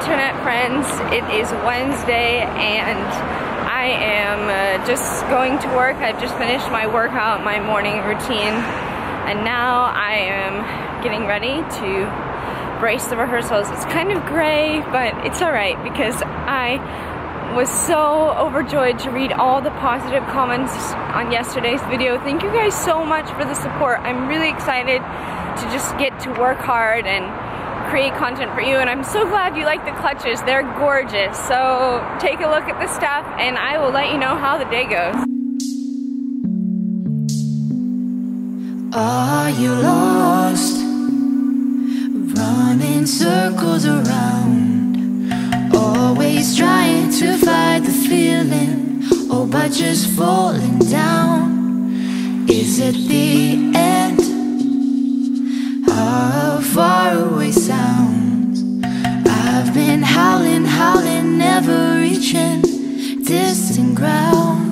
internet friends. It is Wednesday and I am uh, just going to work. I've just finished my workout, my morning routine, and now I am getting ready to brace the rehearsals. It's kind of gray, but it's alright because I was so overjoyed to read all the positive comments on yesterday's video. Thank you guys so much for the support. I'm really excited to just get to work hard and create content for you and I'm so glad you like the clutches. They're gorgeous. So take a look at the stuff and I will let you know how the day goes. Are you lost? Running circles around Always trying to fight the feeling Oh, but just falling down Is it the end? Reaching distant ground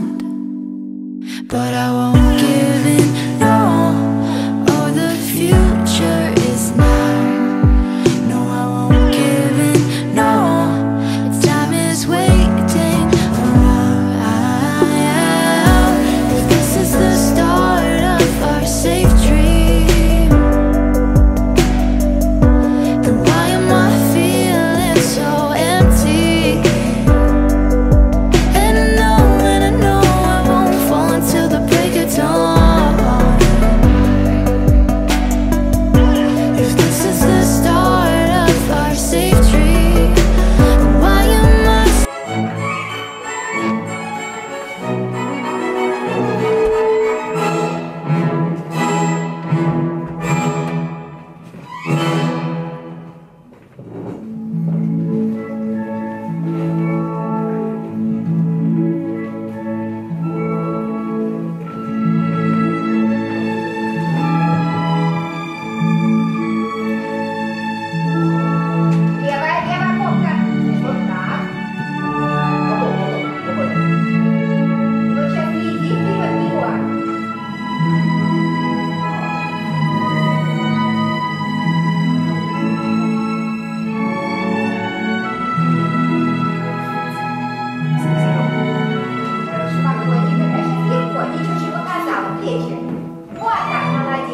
意志，我敢让他见。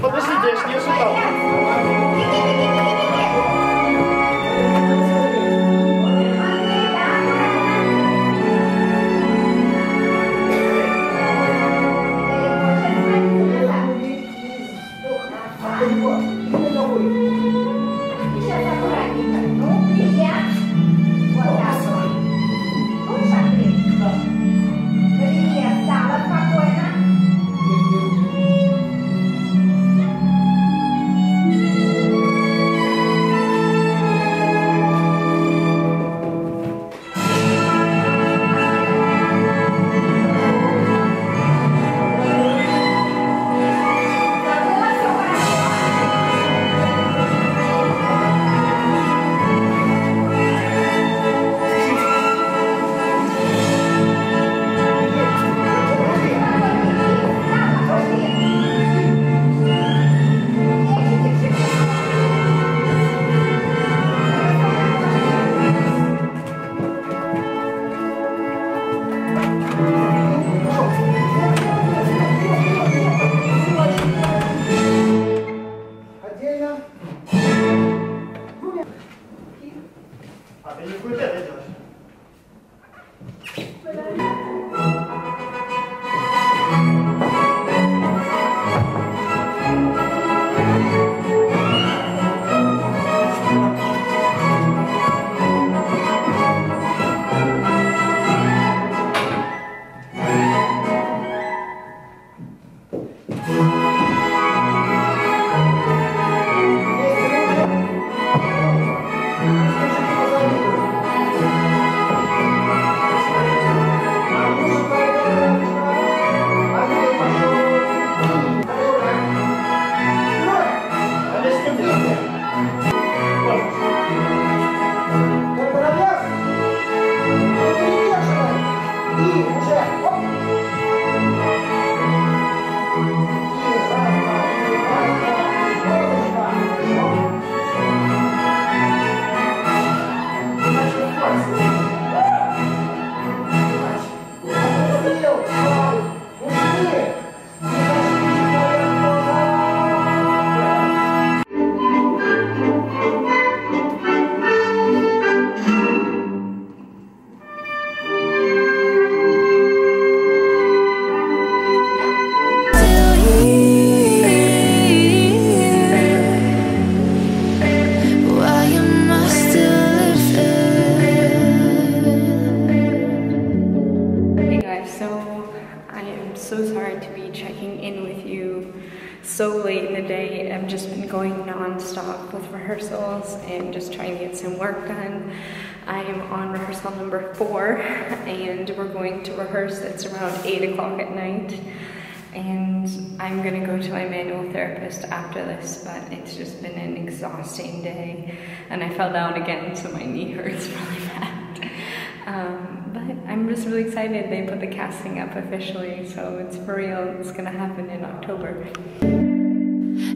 Подождите, я ж не ожидал. 아, 메뉴 꿀때 되죠. Going non-stop with rehearsals and just trying to get some work done. I am on rehearsal number four and we're going to rehearse. It's around eight o'clock at night. And I'm gonna go to my manual therapist after this, but it's just been an exhausting day. And I fell down again, so my knee hurts really bad. Um, but I'm just really excited. They put the casting up officially, so it's for real. It's gonna happen in October.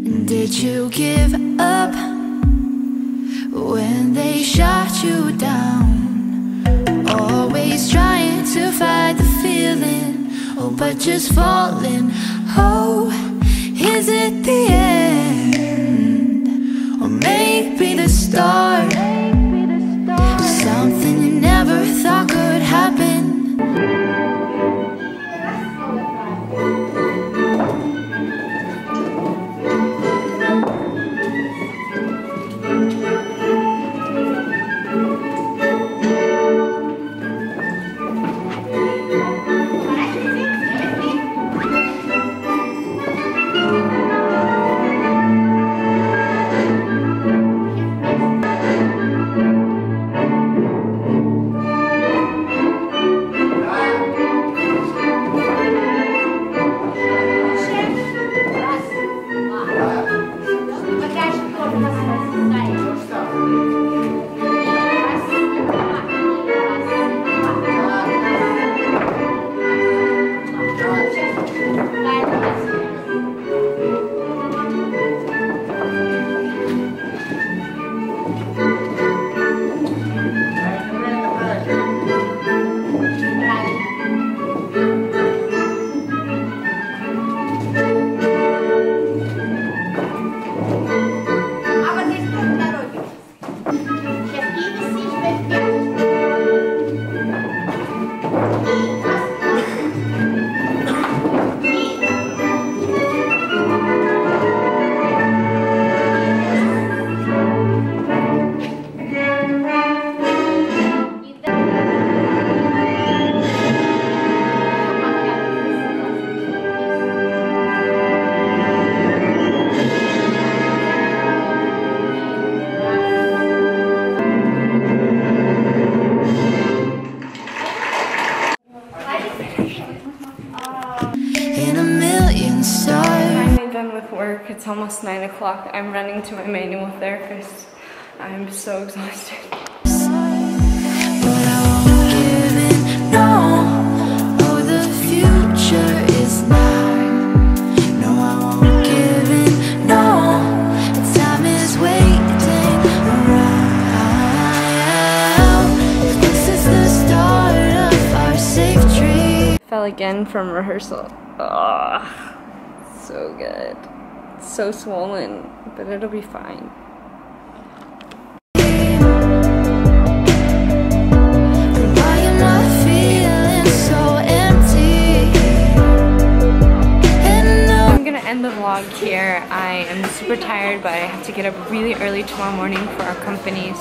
Did you give up when they shot you down? Always trying to fight the feeling, oh, but just falling. Oh, o'clock. I'm running to my manual therapist. I'm so exhausted. Oh, again from rehearsal. Ugh. So good. It's so swollen, but it'll be fine. end the vlog here. I am super tired, but I have to get up really early tomorrow morning for our companies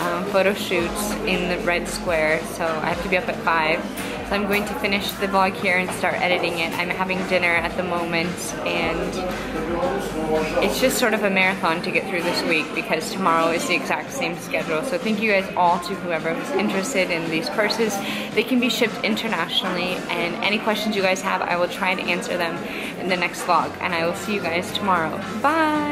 um, photo shoots in the Red Square, so I have to be up at 5. So I'm going to finish the vlog here and start editing it. I'm having dinner at the moment and it's just sort of a marathon to get through this week because tomorrow is the exact same schedule. So thank you guys all to whoever was interested in these purses. They can be shipped internationally and any questions you guys have, I will try to answer them in the next vlog and I will see you guys tomorrow. Bye!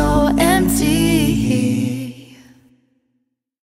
so empty.